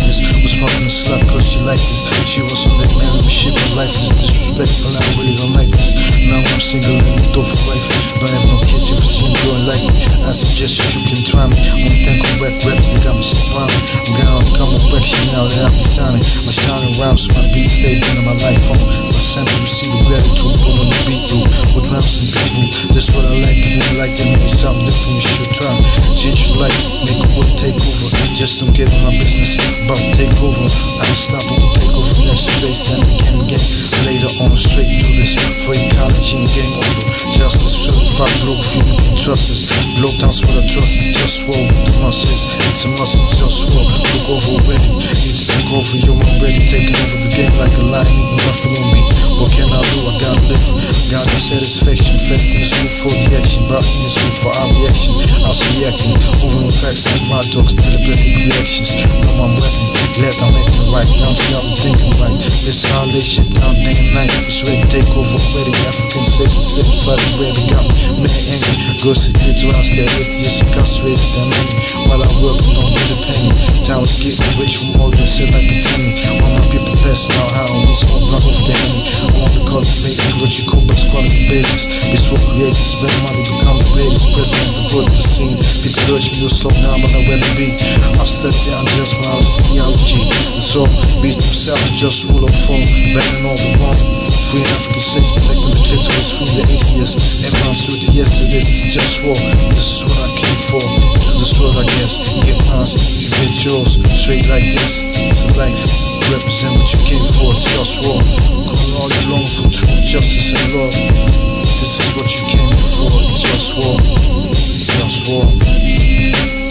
this. Was fucking a slut cause she liked this. She was on that man with shit, my life is disrespectful. I really don't like this. Now I'm single and I'm for life. Don't have no kids if you see me growing like me. I suggest you can try me. Only think on wet reps, they got me so I'm gonna come back shit now that I've been signing. My shining rhymes, my beats, they been in my life on. My central see the gratitude, put the beat through. With raps and people, this what I like. If you like to make something different, you should try. Change your life, make a world take over. Just don't get in my business, about take over. Unstoppable take over next two days, then again, again. Later on, straight to this. For ecology and game over. Justice, certified global feeling, trust us. Blow down what I trust is just war with the muscles. It's a must, it's just war. Look over already. Need to take over, yo, I'm ready. Taking over the game like a lion, eating nothing on me. What can I do? I gotta live. Got no satisfaction. Fest in this room for the this room for our reaction. I was reacting. Moving the cracks like my dogs. Telepathic reactions. Know I'm rapping. Let I'm making right. To I'm thinking right. This holiday shit down day and night. It's ready to take over already. African sex and sip inside the bread. Got me mad angry. Girls to get us. They're atheists incarcerated. Them angry. While I work, don't get a penny. Time is getting rich from more than sit like a tenny. All my people passing out how we smoke blunt off the. I want to cultivate what you call best quality basics. Creators, spend money, become the greatest. President, the book, the scene. People urge me to slow down, but I'd rather be. I've stepped down just when I was theology. And so, beast himself, just rule of form, banning all the wrong. Free African states, protecting the clitoris, free the atheists. Everyone's through to yesterday, it's just war. This is what I came for. To this world, I guess. Get mine, you get yours. Straight like this, it's life. Represent what you came for, it's just war. Going all along for truth, justice, and love. This is what you came for, it's just war. It's just war.